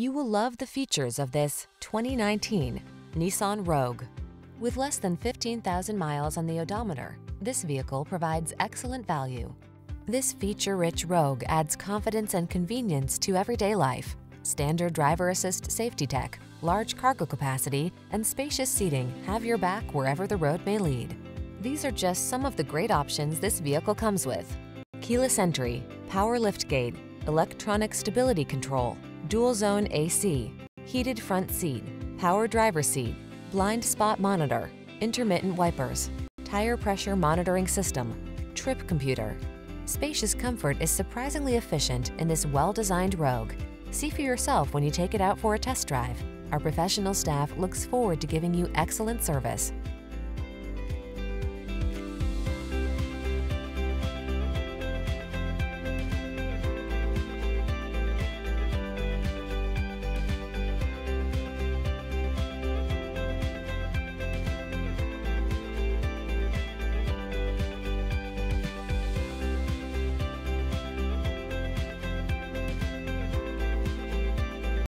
You will love the features of this 2019 Nissan Rogue. With less than 15,000 miles on the odometer, this vehicle provides excellent value. This feature-rich Rogue adds confidence and convenience to everyday life. Standard driver assist safety tech, large cargo capacity, and spacious seating have your back wherever the road may lead. These are just some of the great options this vehicle comes with. Keyless entry, power liftgate, electronic stability control, dual zone AC, heated front seat, power driver seat, blind spot monitor, intermittent wipers, tire pressure monitoring system, trip computer. Spacious comfort is surprisingly efficient in this well-designed Rogue. See for yourself when you take it out for a test drive. Our professional staff looks forward to giving you excellent service.